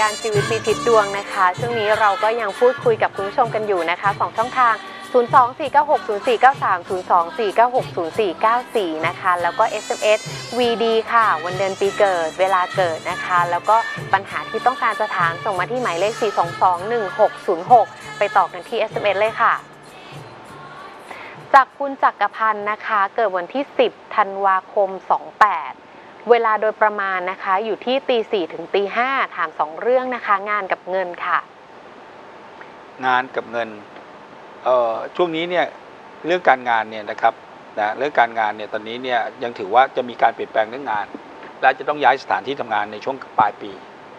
การชีวิตมีทิศดวงนะคะ ช่วงนี้เราก็ยังพูดคุยกับคุณผู้ชมกันอยู่นะคะสองช่องทาง 024960493 024960494 นะคะ แล้วก็ SMS VD ค่ะ วันเดือนปีเกิด เวลาเกิดนะคะ แล้วก็ปัญหาที่ต้องการจะถามส่งมาที่หมายเลข 4221606 ไปต่อกันที่ SMS เลยค่ะจากคุณจักรพันธ์นะคะ เกิดวันที่ 10 ธันวาคม 28 เวลาโดยประมาณนะคะ อยู่ที่ตีสี่ถึงตีห้าถามสองเรื่องนะคะ งานกับเงินค่ะ งานกับเงินเอ่อช่วงนี้เนี่ยเรื่องการงานเนี่ยนะครับนะเรื่องการงานเนี่ยตอนนี้เนี่ยยังถือว่าจะมีการเปลี่ยนแปลงเรื่องงาน และจะต้องย้ายสถานที่ทำงานในช่วงปลายปี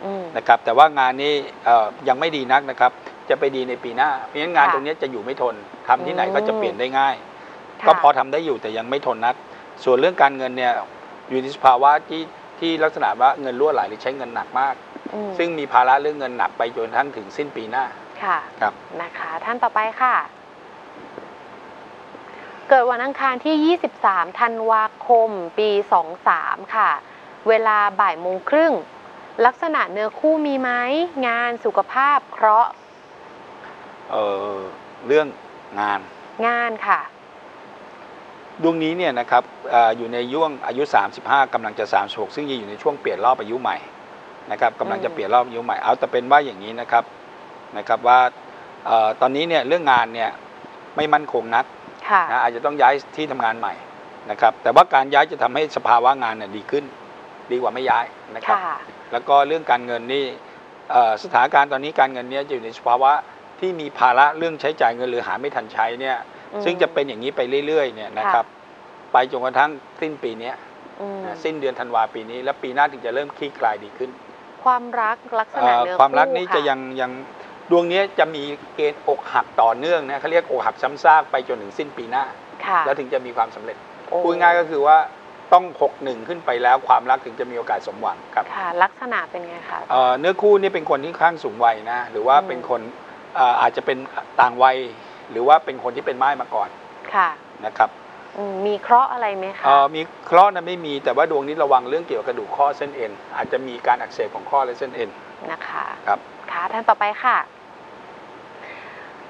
อืม นะครับแต่ว่างานนี้เอ่อยังไม่ดีนักนะครับ จะไปดีในปีหน้าเพราะฉะนั้นงานค่ะตรงนี้จะอยู่ไม่ทนทำที่ไหนอืมก็จะเปลี่ยนได้ง่ายค่ะก็พอทำได้อยู่แต่ยังไม่ทนนัก ส่วนเรื่องการเงินเนี่ย อยู่ในสภาวะที่ที่ลักษณะว่าเงินรั่วไหลหรือใช้เงินหนักมาก อืมซึ่งมีภาระเรื่องเงินหนักไปจนกระทั้งถึงสิ้นปีหน้า ค่ะครับ นะคะ ท่านต่อไปค่ะ เกิดวันอังคารที่ 23 ธันวาคม ปี 23 ค่ะ เวลาบ่ายโมงครึ่ง ลักษณะเนื้อคู่มีไหมงานสุขภาพเคราะห์เอ่อเรื่องงาน งานค่ะ ดวงนี้เนี่ยนะครับเอออยู่ในย่วงอายุ 35กำลังจะ 36 ซึ่งยังอยู่ในช่วงเปลี่ยนรอบอายุใหม่นะครับกำลังจะอืมเปลี่ยนรอบอายุใหม่เอาแต่เป็นว่าอย่างนี้นะครับนะครับว่าเออตอนนี้เนี่ยเรื่องงานเนี่ยไม่มั่นคงนักค่ะนะอาจจะต้องย้ายที่ทำงานใหม่นะครับแต่ว่าการย้ายจะทำให้สภาวะงานเนี่ยดีขึ้น ดีกว่าไม่ย้ายนะครับค่ะแล้วก็เรื่องการเงินนี่เอ่อสถานการณ์ตอนนี้การเงินเนี่ยจะอยู่ในสภาวะที่มีภาระเรื่องใช้จ่ายเงินหรือหาไม่ทันใช้เนี่ยอืม ซึ่งจะเป็นอย่างนี้ไปเรื่อยๆเนี่ยนะครับ ไปจนกระทั่งสิ้นปีเนี้ยอืมนะสิ้นเดือนธันวาปีนี้ แล้วปีหน้าถึงจะเริ่มคลี่คลายดีขึ้น ความรักลักษเอ่ณะอเนื้อความรักคู่นี้ค่จะยังยังดวงเนี้ยจะมีเกณฑ์อกหักต่อเนื่องนะเขาเรียกอกหักซ้ำซากไปจนถึงสิ้นปีหน้าค่ะแล้วถึงจะมีความสำเร็จโอ้พูดง่ายๆก็คือว่าต้องหกหนึ่งขึ้นไปแล้วความรักถึงจะมีโอกาสสมหวังครับค่ะลักษณะเป็นไงคะเอ่อเนื้อคู่นี่เป็นคนที่ค่อนข้างสูงวัยนะหรือว่าอืมเป็นคนเอ่ออาจจะเป็นต่างวัย หรือว่าเป็นคนที่เป็นไม้มาก่อนค่ะนะครับอืมมีเคราะห์อะไรไหมคะ เอ่อมีเคราะห์นะไม่มีแต่ว่าดวงนี้ระวังเรื่องเกี่ยวกับกระดูกข้อเส้นเอ็นอาจจะมีการอักเสบของข้อและเส้นเอ็น นะคะครับ ค่ะท่านต่อไปค่ะ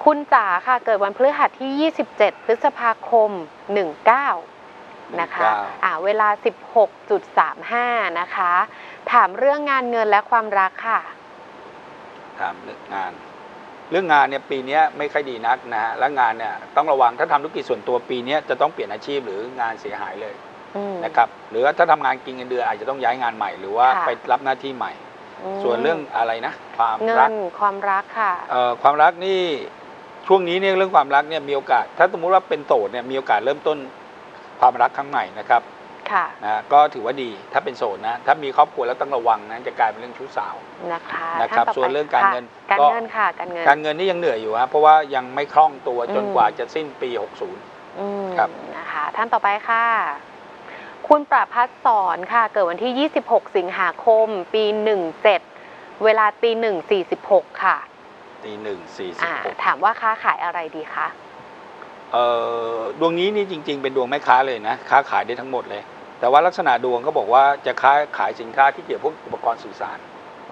คุณจ๋าค่ะ เกิดวันพฤหัสที่ 27 พฤษภาคม 19 นะคะ19อ่าเวลา 16.35 นะคะ ถามเรื่องงานเงินและความรักค่ะ ถามเรื่องงาน เรื่องงานเนี่ยปีเนี้ยไม่ค่อยดีนักนะฮะและงานเนี่ยต้องระวังถ้าทำธุรกิจส่วนตัวปีเนี้ยจะต้องเปลี่ยนอาชีพหรืองานเสียหายเลยอืม นะครับหรือว่าถ้าทำงานกินเงินเดือนอาจจะต้องย้ายงานใหม่ หรือว่าค่ะ ไปรับหน้าที่ใหม่ มส่วนเรื่องอะไรนะ ความเงิรักนความรักค่ะ เอ่อความรักนี่ช่วงนี้เนี่ยเรื่องความรักเนี่ยมีโอกาส ถ้าสมมติว่าเป็นโสดเนี่ยมีโอกาสเริ่มต้นความรักครั้งใหม่นะครับ ค่ะนะก็ถือว่าดีถ้าเป็นโสดนะ ถ้ามีครอบครัวแล้วต้องระวังนะจะกลายเป็นเรื่องชู้สาวนะคะนะครับท่าต่ไปส่วนเรื่องการค่ะเงินการก็เงินค่ะการเงินการเงินนี่ยังเหนื่อยอยู่ฮะเพราะว่ายังไม่คล่องตัวจนอืมกว่าจะสิ้นปี 60อืมครับนะคะท่านต่อไปค่ะ คุณประพัฒสอนค่ะ เกิดวันที่ 26 สิงหาคม ปี 17 เวลาตีหนึ่งสี่สิบหกค่ะตีหนึ่งสี่สิบอ่าหกถามว่าค้าขายอะไรดีคะเอ่อดวงนี้นี่จริง ๆ เป็นดวงแม่ค้าเลยนะ ค้าขายได้ทั้งหมดเลย แต่ว่าลักษณะดวงก็บอกว่าจะค้าขายสินค้าที่เกี่ยวพวกอุปกรณ์สื่อสาร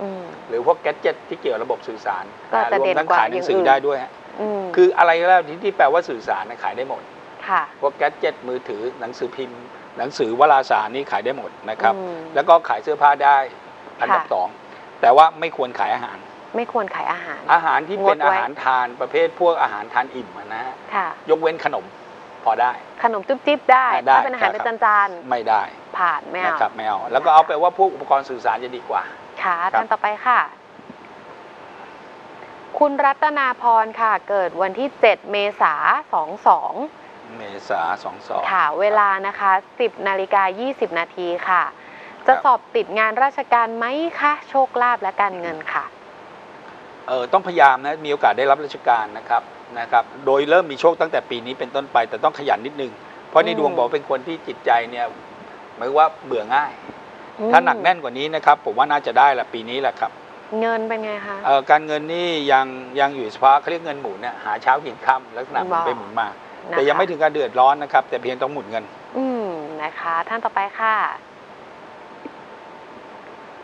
อืม หรือพวกแกดเจ็ตที่เกี่ยวกับระบบสื่อสารก็จะรวมเด่นทั้งกว่าขายหนังสือย่างออื่น ได้ด้วยฮะอืมคืออะไรก็แล้วที่ที่แปลว่าสื่อสารนะขายได้หมด ค่ะพวกแกดเจ็ตมือถือหนังสือพิมพ์ หนังสือวารสารนี่ขายได้หมดนะครับ อืม แล้วก็ขายเสื้อผ้าได้อันดับค่ะ สองแต่ว่าไม่ควรขายอาหาร ไม่ควรขายอาหาร อาหารที่เป็นงดไว้ อาหารทานประเภทพวกอาหารทานอิ่มอะนะฮะค่ะ ยกเว้นขนมพ อได้ ขนมจุ๊บจิ๊บได้ได้ถ้าเป็นอาหารครับเป็นจานไม่ได้ๆผ่านไม่นะเอาครับไม่เอาแล้วก็เอาไปว่าพวกอุปกรณ์สื่อสารจะดีกว่า ค่ะครับท่านต่อไปค่ะ คุณรัตนาพรค่ะ เกิดวันที่ 7 เมษา22 เมษาสองสองค่ะ เวลานะคะ 10นาฬิกา20 นาทีค่ะ จะครับสอบติดงานราชการไหมคะโชคลาภและการเงินค่ะเออต้องพยายามนะมีโอกาสได้รับราชการนะครับ นะครับ โดยเริ่มมีโชคตั้งแต่ปีนี้เป็นต้นไปแต่ต้องขยันนิดนึง เพราะในอืมดวงบอกเป็นคนที่จิตใจเนี่ยหมายว่าเบื่อง่ายอืมถ้าหนักแน่นกว่านี้นะครับ ผมว่าน่าจะได้ละปีนี้แหละครับ เงินเป็นไงคะเอ่อการเงินนี่ยังยังอยู่ในสภาวะเขาเรียกเงินหมุนเนี่ยหาเช้ากินค่ำลักษณะหมุนไปหมุนมานะคะแต่ยังไม่ถึงการเดือดร้อนนะครับ แต่เพียงต้องหมุนเงิน อืมนะคะ ท่านต่อไปค่ะ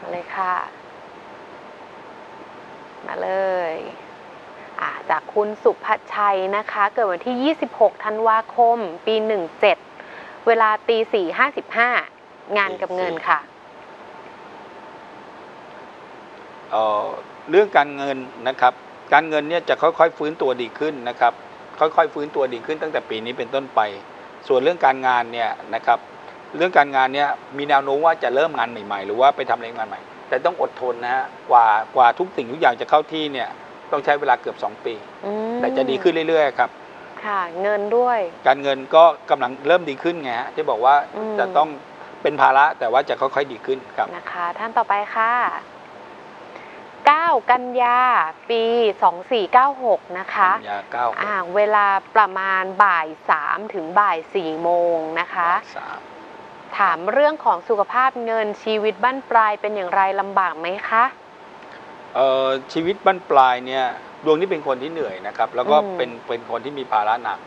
มาเลยค่ะ มาเลยอ่าจาก คุณสุภชัยนะคะ เกิดวันที่ 26 ธันวาคม ปี 17 เวลาตี4.55งานกับเงินค่ะเอ่อเรื่องการเงินนะครับ การเงินเนี่ยจะค่อยๆ ฟื้นตัวดีขึ้นนะครับ ค่อยๆ ฟื้นตัวดีขึ้นตั้งแต่ปีนี้เป็นต้นไป ส่วนเรื่องการงานเนี่ยนะครับ เรื่องการงานเนี่ยมีแนวโน้มว่าจะเริ่มงานใหม่ ๆ หรือว่าไปทำอะไรงานใหม่ แต่ต้องอดทนนะฮะ กว่ากว่าทุกสิ่งทุกอย่างจะเข้าที่เนี่ย ต้องใช้เวลาเกือบ 2 ปี อืมแต่จะดีขึ้นเรื่อยๆครับ ค่ะ เงินด้วย การเงินก็กำลังเริ่มดีขึ้นไงฮะที่บอกว่าอืม จะต้องเป็นภาระแต่ว่าจะค่อยๆดีขึ้นครับ นะคะ ท่านต่อไปค่ะ 9 กันยา ปี 2496 นะคะ ยาเก้าอ่าเวลาประมาณบ่าย3ถึงบ่าย4โมงนะคะ สามถามเรื่องของสุขภาพเงินชีวิตบั้นปลายเป็นอย่างไรลำบากไหมคะ เอ่อชีวิตบ้านปลายเนี่ยดวงนี้เป็นคนที่เหนื่อยนะครับ แล้วก็อืมเป็นเป็นคนที่มีภาระหนัก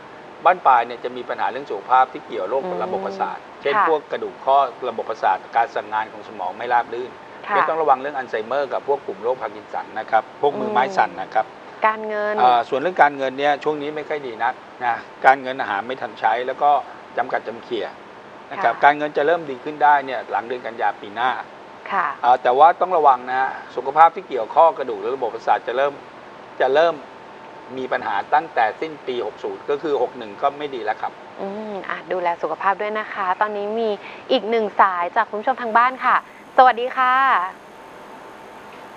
บั้นปลายเนี่ยจะมีปัญหาเรื่องสุขภาพที่เกี่ยวโรคอืมระบบประสาท เช่นค่ะ พวกกระดูกข้อระบบประสาทการสั่งงานของสมองไม่ราบรื่นค่ะ ก็ต้องระวังเรื่องอัลไซเมอร์กับพวกกลุ่มโรคพาร์กินสันนะครับ พวกมือไม้อืมสั่นนะครับ การเงินเอ่อส่วนเรื่องการเงินเนี่ยช่วงนี้ไม่ค่อยดีนักนะการเงินอาหารไม่ทันใช้ แล้วก็จำกัดจำเขี่ยนะครับค่ะ การเงินจะเริ่มดีขึ้นได้เนี่ยหลังเดือนกันยาปีหน้า ค่ะ อ่าแต่ว่าต้องระวังนะฮะสุขภาพที่เกี่ยวข้อกระดูกและระบบประสาทจะเริ่มจะเริ่มมีปัญหาตั้งแต่สิ้นปี 60 ก็คือ 61 ก็ไม่ดีแล้วครับ อืมอะดูแลสุขภาพด้วยนะคะ ตอนนี้มีอีกหนึ่งสายจากคุณผู้ชมทางบ้านค่ะ สวัสดีค่ะ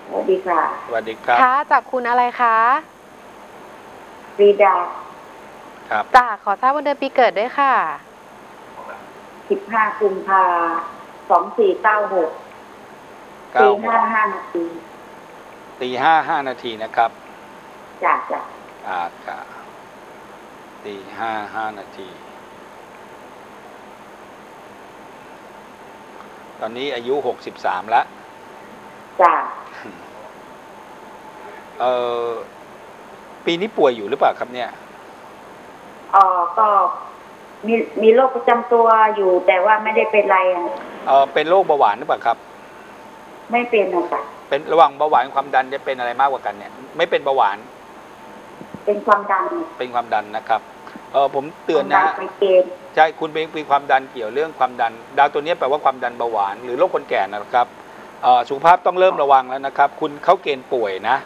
สวัสดีค่ะสวัสดีครับ ค่ะ จากคุณอะไรคะ ปรีดา ครับจ้าขอทราบวันเดือนปีเกิดด้วยค่ะ 15 กุมภา 2496 เก้าตีโมห้างห้านาทีตีห้าห้านาทีนะครับจ้ะจ้ะอ่าครับตีห้าห้านาที ตอนนี้อายุ63แล้วจ้ะเออปีนี้ป่วยอยู่หรือเปล่าครับเนี่ย เอ๋อก็มีมีโรคประจำตัวอยู่ แต่ว่าไม่ได้เป็นไรอะเออเป็นโรคเบาหวานหรือเปล่าครับ ไม่เป็นหรอกค่ะเป็นระหว่างเบาหวานกับความดันจะเป็นอะไรมากกว่ากันเนี่ย ไม่เป็นเบาหวาน เป็นความดันเป็นความดันนะครับเออผมเตือนควานะมดัฮะไปเกณฑ์ใช่คุณเป็นมีความดันเกี่ยวเรื่องความดัน ดาวตัวนี้แปลว่าความดันเบาหวานหรือโรคคนแก่นะครับเอ่อสุขภาพต้องเริ่มระวังแล้วนะครับ คุณเข้าเกณฑ์ป่วยนะ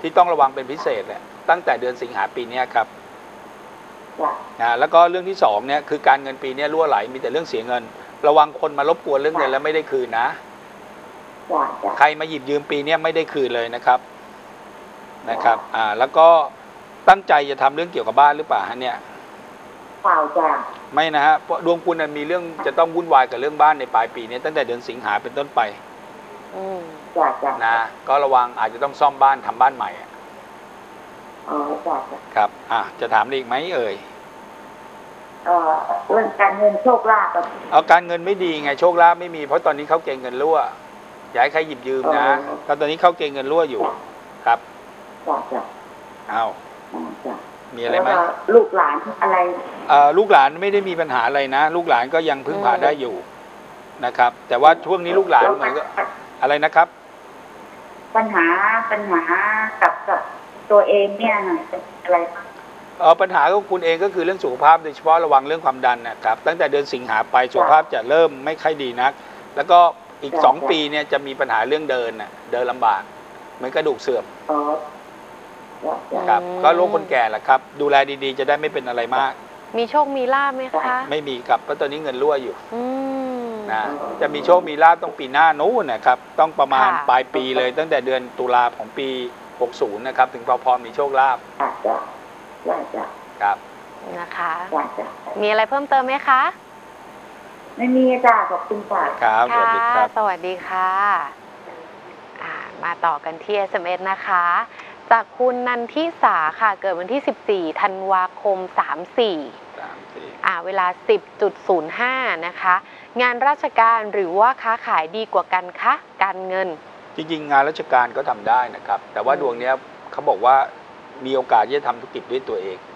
ที่ต้องระวังเป็นพิเศษเนี่ยตั้งแต่เดือนสิงหาปีเนี้ยครับจ้ะนะแล้วก็เรื่องที่สองเนี่ยคือการเงินปีเนี้ยรั่วไหลมีแต่เรื่องเสียเงิน ระวังคนมารบกวนเรื่องเงินแล้วไม่ได้คืนนะ จ้ะจ้ะใครมาหยิบยืมปีเนี้ยไม่ได้คืนเลยนะครับนะครับ อ่า แล้วก็ตั้งใจจะทำเรื่องเกี่ยวกับบ้านหรือเปล่าฮะเนี่ยเปล่าจ้ะไม่นะฮะเพราะดวงคุณน่ะมีเรื่องจะต้องวุ่นวายกับเรื่องบ้านในปลายปีนี้ตั้งแต่เดือนสิงหาเป็นต้นไปอืมจ้ะจ้ะนะก็ระวังอาจจะต้องซ่อมบ้านทำบ้านใหม่อะอ๋อจ้ะจ้ะครับ อะจะถามอะไรอีกไหมเอ่ยเอ่อเรื่องการเงินโชคลาภอะเอาการเงินไม่ดีไงโชคลาภไม่มีเพราะตอนนี้เขาเกณฑ์เงินรั่ว อย่าให้ใครหยิบยืมนะก็ตอนนี้เขาเกณฑ์เงินรั่วอยู่ ครับจ้ะจ้ะเอาอ๋อจ้ะมีอะไรไหมแล้วก็ลูกหลานอะไรเอ่อลูกหลานไม่ได้มีปัญหาอะไรนะ ลูกหลานก็ยังพึ่งพาได้อยู่นะครับ แต่ว่าช่วงนี้ลูกหลานเหมือนกับอะไรนะครับ ปัญหาปัญหากับกับตัวเองเนี่ยนะเป็นอะไรบ้างเออปัญหาของคุณเองก็คือเรื่องสุขภาพโดยเฉพาะระวังเรื่องความดันนะครับ ตั้งแต่เดือนสิงหาไปสุขภาพจะเริ่มไม่ค่อยดีนัก แล้วก็ อีก2ปีเนี่ยจะมีปัญหาเรื่องเดินน่ะเดินลำบากเหมือนกระดูกเสื่อมอ๋อจ้ะจ้ะครับก็โรคคนแก่แหละครับ ดูแลดีๆ จะได้ไม่เป็นอะไรมาก มีโชคมีลาบไหมคะไม่มีครับเพราะตอนนี้เงินรั่วอยู่อืม นะจะมีโชคมีลาบต้องปีหน้านู้นนะครับ ต้องประมาณค่ะ ปลายปีเลย ตั้งแต่เดือนตุลาของปี 60 นะครับ ถึงพอพอมีโชคลาภจ้ะจ้ะจ้ะจ้ะครับ นะคะจ้ะจ้ะมีอะไรเพิ่มเติมไหมคะ ไม่มีจ้ะขอบคุณค่ะ ครับสวัสดีครับ สวัสดีค่ะอ่ามาต่อกันที่ SMS นะคะ จากคุณนันทิสาค่ะ เกิดวันที่ 14 ธันวาคม 34 สามสี่อ่าเวลา 10.05 นะคะ งานราชการหรือว่าค้าขายดีกว่ากันคะ การเงิน จริงๆ งานราชการก็ทำได้นะครับ แต่ว่าอืมดวงเนี้ยเขาบอกว่ามีโอกาสที่จะทำธุรกิจด้วยตัวเองค่ะ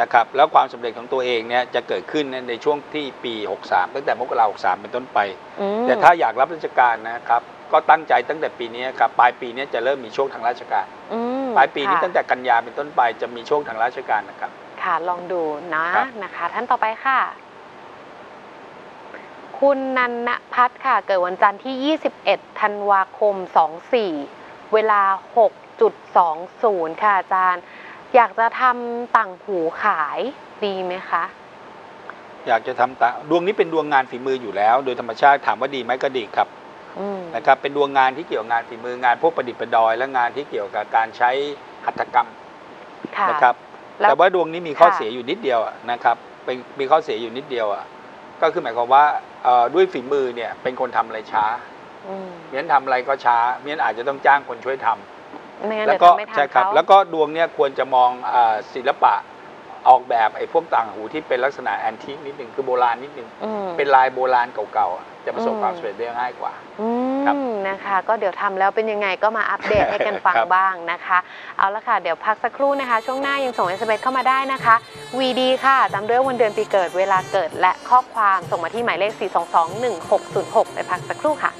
นะครับแล้วความสำเร็จของตัวเองเนี่ยจะเกิดขึ้นในช่วงที่ปี 63 ตั้งแต่มกรา63 เป็นต้นไปอืมแต่ถ้าอยากรับราชการนะครับก็ตั้งใจตั้งแต่ปีนี้ครับปลายปีนี้จะเริ่มมีช่วงทางราชการอืมปลายปีนี้ค่ะตั้งแต่กันยาเป็นต้นไปจะมีช่วงทางราชการนะครับ ค่ะลองดูนะครับนะคะ ท่านต่อไปค่ะ คุณนันนพัฒน์ค่ะ เกิดวันจันทร์ที่ 21 ธันวาคม 24 เวลา 6.20 ค่ะอาจารย์ อยากจะทำต่างหูขายดีไหมคะ อยากจะทำตาดวงนี้เป็นดวงงานฝีมืออยู่แล้ว โดยธรรมชาติถามว่าดีไหมก็ดีครับอืมนะครับ เป็นดวงงานที่เกี่ยวกับงานฝีมืองานพวกประดิษฐ์ประดอย และงานที่เกี่ยวกับการใช้หัตถกรรมค่ะ นะครับ แล้วแต่ว่าดวงนี้มีข้อค่ะ เสียอยู่นิดเดียวอะนะครับเป็นมีข้อเสียอยู่นิดเดียวอะก็คือหมายความว่าเอ่อด้วยฝีมือเนี่ยเป็นคนทำอะไรช้า อืม เมียนทำอะไรก็ช้า เมียนอาจจะต้องจ้างคนช่วยทำ ไม่งั้นแล้เดี๋ยววก็ทำไม่ทันใช่ครับ เขา แล้วก็ดวงเนี่ยควรจะมองเอ่อศิลปะออกแบบไอ้พวกต่างหูที่เป็นลักษณะแอนทิคนิดหนึ่งคือโบราณนิดหนึ่งอืม เป็นลายโบราณเก่าๆอะจะประสบอืม ความสำเร็จได้ง่ายกว่า อืครับมนะคะ ก็เดี๋ยวทำแล้วเป็นยังไงก็มาอัปเดตให้กันฟังครับ บ้างนะคะ เอาละค่ะ เดี๋ยวพักสักครู่นะคะ ช่วงหน้ายังส่ง SMS เข้ามาได้นะคะ VD ค่ะตามด้วยวันเดือนปีเกิดเวลาเกิดและข้อความส่งมาที่หมายเลข 4221606 ไปพักสักครู่ค่ะ